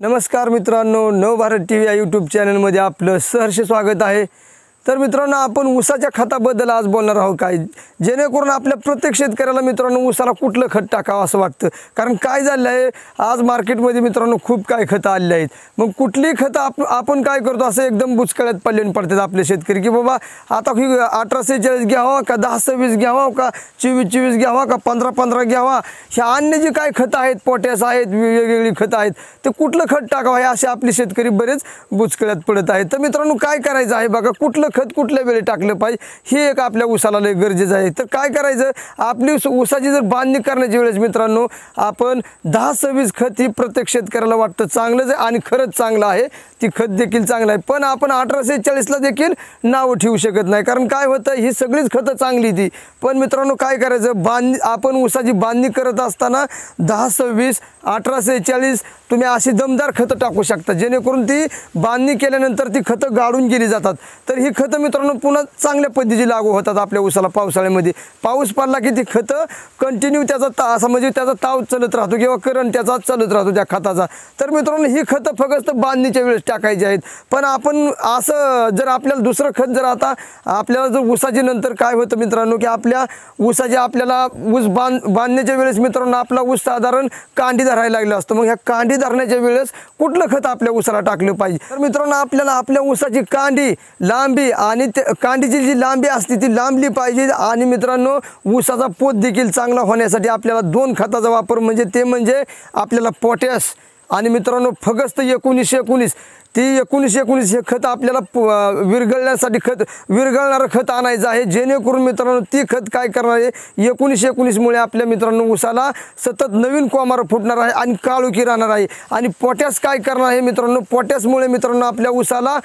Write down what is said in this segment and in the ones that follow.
नमस्कार मित्रांनो Navbharat T V या यूट्यूब चॅनलमध्ये आपलं सहर्ष स्वागत आहे. तर मित्रांनो आपण ऊसाच्या खताबद्दल आज बोलणार आहोत काय? जेणेकरून आपल्या प्रत्येक शेतकऱ्याला मित्रांनो ऊसाला कुठलं खत टाकावं असं वाटतं? कारण काय झालं आहे आज मार्केटमध्ये मित्रांनो खूप काय खतं आलेली आहेत. मग कुठली खतं आप आपण काय करतो असं एकदम बुचकळ्यात पडलेन पडतात आपले शेतकरी की बाबा आता ही अठराशे चाळीस घ्यावा का दहा सव्वीस घ्यावा का चोवीस चोवीस घ्यावा का पंधरा पंधरा घ्यावा? ह्या अन्य जी काय खतं आहेत पोटॅस आहेत वेगवेगळी खतं आहेत ते कुठलं खत टाकावं हे असे आपले शेतकरी बरेच बुचकळ्यात पडत आहेत. तर मित्रांनो काय करायचं आहे बघा कुठलं खत कुठल्या वेळी टाकलं पाहिजे? हे एक आपल्या उसाला लय गरजेचं आहे. तर काय करायचं? आपली उसाची ऊसाची जर बांधणी करण्याच्या वेळेस मित्रांनो आपण दहा सव्वीस खत ही प्रत्येक शेतकऱ्याला वाटतं चांगलंच आहे आणि खरंच चांगलं आहे. ती खत देखील चांगलं आहे. पण आपण अठराशे चाळीसला देखील नावं ठेवू शकत नाही. कारण काय होतं? ही सगळीच खतं चांगली ती. पण मित्रांनो काय करायचं? बांध आपण ऊसाची बांधणी करत असताना दहा सव्वीस अठराशे चाळीस तुम्ही अशी दमदार खतं टाकू शकता. जेणेकरून ती बांधणी केल्यानंतर ती खतं गाळून गेली जातात. तर ही खतं मित्रांनो पुन्हा चांगल्या पद्धतीची लागू होतात आपल्या ऊसाला पावसाळ्यामध्ये. पाऊस पडला की ती खतं कंटिन्यू त्याचा ता असं म्हणजे त्याचा ताव चालत राहतो किंवा करंट त्याचा चालत राहतो त्या खताचा. तर मित्रांनो ही खतं फक्त बांधणीच्या वेळेस टाकायची आहेत. पण आपण असं जर आपल्याला दुसरं खत जर आता आपल्याला जर ऊसाची नंतर काय होतं मित्रांनो की आपल्या ऊसाचे आपल्याला ऊस बांध बांधण्याच्या वेळेस मित्रांनो आपला ऊस साधारण कांडी धरायला लागलं असतं. मग ह्या कांडी धरण्याच्या वेळेस कुठलं खत आपल्या ऊसाला टाकलं पाहिजे? तर मित्रांनो आपल्याला आपल्या ऊसाची कांडी लांबी आणि ते कांडीची जी लांबी असते ती लांबली पाहिजे. आणि मित्रांनो ऊसाचा पोत देखील चांगला होण्यासाठी आपल्याला दोन खताचा वापर म्हणजे ते म्हणजे आपल्याला पोटॅश आणि मित्रांनो फगस्त एकोणीसशे एकोणीस. ती एकोणीसशे एकोणीस हे खत आपल्याला प- विरघळण्यासाठी खत विरघळणारं खत आणायचं आहे. जेणेकरून मित्रांनो ती खत काय करणार आहे? एकोणीसशे एकोणीसमुळे आपल्या मित्रांनो उसाला सतत नवीन कोमार फुटणार आहे आणि काळुकी राहणार आहे. आणि पोट्यास काय करणार आहे मित्रांनो? पोट्यासमुळे मित्रांनो आपल्या उसाला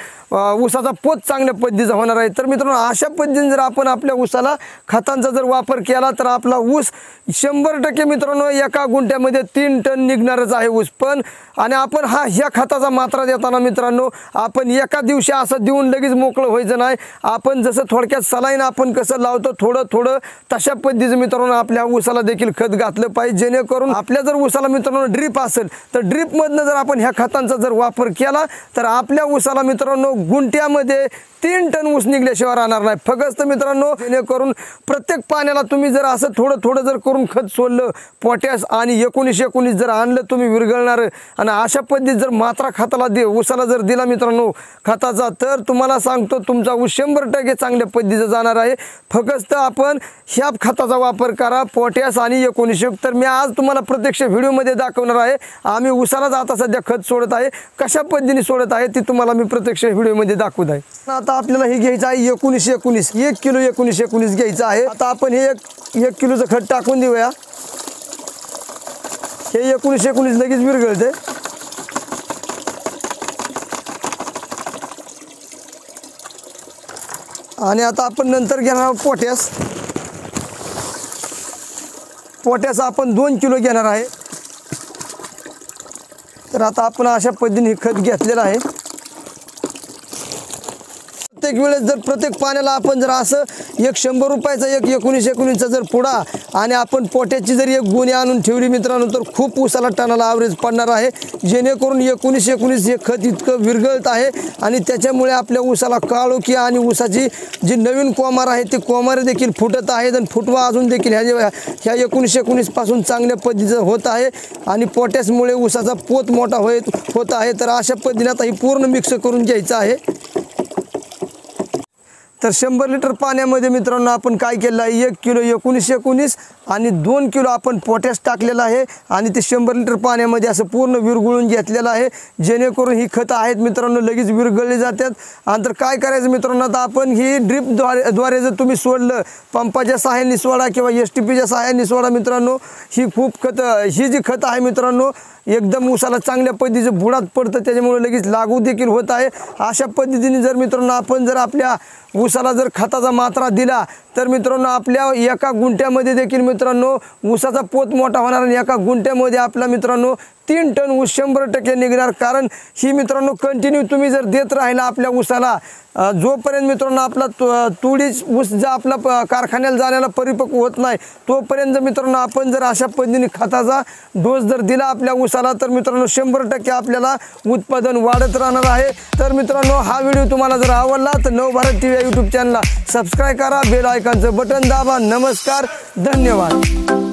उसाचा पोत चांगल्या पद्धतीचा होणार आहे. तर मित्रांनो अशा पद्धतीने जर आपण आपल्या ऊसाला खतांचा जर वापर केला तर आपला ऊस शंभर टक्के मित्रांनो एका गुंठ्यामध्ये तीन टन निघणारच आहे ऊस. पण आणि आपण हा ह्या खताचा मात्रा देताना मित्र मित्रांनो आपण एका दिवशी असं देऊन लगेच मोकळं व्हायचं नाही. आपण जसं थोडक्यात सलाईन आपण कसं लावतो थोडं थोडं तशा पद्धतीचं मित्रांनो आपल्या ऊसाला देखील खत घातलं पाहिजे. जेणेकरून आपल्या जर ऊसाला मित्रांनो ड्रीप असेल तर ड्रीपमधनं जर आपण ह्या खतांचा जर वापर केला तर आपल्या ऊसाला मित्रांनो गुंट्यामध्ये तीन टन ऊस निघल्याशिवाय राहणार नाही. फक्त मित्रांनो जेणेकरून प्रत्येक पाण्याला तुम्ही जर असं थोडं थोडं जर करून खत सोडलं पोटॅश आणि एकोणीस एकोणीस जर आणलं तुम्ही विरघळणार. आणि अशा पद्धतीत जर मात्रा खताला दे तुम्हाला जर दिला मित्रांनो खताचा तर तुम्हाला सांगतो तुमचा ऊस शंभर टक्के चांगल्या पद्धतीचा जाणार आहे. फक्त आपण ह्या खताचा वापर करा पोट्यास आणि एकोणीसशे तर मी आज तुम्हाला प्रत्यक्ष व्हिडिओमध्ये दाखवणार आहे. आम्ही उसालाच आता सध्या खत सोडत आहे. कशा पद्धतीने सोडत आहे ती तुम्हाला मी प्रत्यक्ष व्हिडिओमध्ये दाखवत आहे. आता आपल्याला हे घ्यायचं आहे एकोणीसशे एकोणीस. एक किलो एकोणीसशे एकोणीस घ्यायचं आहे. आता आपण हे एक एक किलोचं खत टाकून देऊया. हे एकोणीसशे एकोणीस लगेच विरघळते आणि आता आपण नंतर घेणार आहोत पोट्यास. पोट्यास आपण दोन किलो घेणार आहे. तर आता आपण अशा पद्धतीने खत घेतलेलं आहे. प्रत्येक वेळेस जर प्रत्येक पाण्याला आपण जर असं एक शंभर रुपयाचा एक एकोणीस एकोणीसचा जर पुडा आणि आपण पोट्याची जर एक गुन्हे आणून ठेवली मित्रांनो तर खूप ऊसाला टनाला ॲव्हरेज पडणार आहे. जेणेकरून एकोणीस एकोणीस हे खत इतकं विरघळत आहे आणि त्याच्यामुळे आपल्या ऊसाला काळोखी आणि ऊसाची जी नवीन कोमार आहे ते कोमारे देखील फुटत आहेत आणि फुटवा अजून देखील ह्या ह्या एकोणीसशे एकोणीसपासून चांगल्या पद्धतीचं होत आहे आणि पोटॅशमुळे ऊसाचा पोत मोठा होत होत आहे. तर अशा पद्धतीने आता ही पूर्ण मिक्स करून घ्यायचं आहे. तर शंभर लिटर पाण्यामध्ये मित्रांनो आपण काय केलं आहे? एक किलो एकोणीसशे एकोणीस आणि दोन किलो आपण पोटॅश टाकलेलं आहे आणि ते शंभर लिटर पाण्यामध्ये असं पूर्ण विरघळून घेतलेलं आहे. जेणेकरून ही खतं आहेत मित्रांनो लगेच विरघळली जातात. आणि तर काय करायचं मित्रांनो आता आपण ही ड्रीपद्वारे द्वारे जर तुम्ही सोडलं पंपाच्या सहाय्याने सोडा किंवा एस टी पीच्या सहाय्याने सोडा मित्रांनो ही खूप खतं ही जी खतं आहे मित्रांनो एकदम उसाला चांगल्या पद्धतीचं बुडात पडतं त्याच्यामुळे लगेच लागू देखील होत आहे. अशा पद्धतीने जर मित्रांनो आपण जर आपल्या ऊसाला जर खताचा मात्रा दिला तर मित्रांनो आपल्या एका गुंठ्यामध्ये देखील मित्रांनो ऊसाचा पोत मोठा होणार आणि एका गुंठ्यामध्ये आपला मित्रांनो तीन टन ऊस शंभर टक्के निघणार. कारण ही मित्रांनो कंटिन्यू तुम्ही जर देत राहिला आपल्या ऊसाला जोपर्यंत मित्रांनो आपला तुडीच ऊस जर आपला प- कारखान्याला जाण्याला परिपक्व होत नाही तोपर्यंत मित्रांनो आपण जर अशा पद्धतीने खताचा डोस जर दिला आपल्या ऊसाला तर मित्रांनो शंभर टक्के आपल्याला उत्पादन वाढत राहणार आहे. तर मित्रांनो हा व्हिडिओ तुम्हाला जर आवडला तर नवभारत टी व्ही यूट्यूब चॅनलला सबस्क्राईब करा. बेल आयकॉनचं बटन दाबा. नमस्कार. धन्यवाद.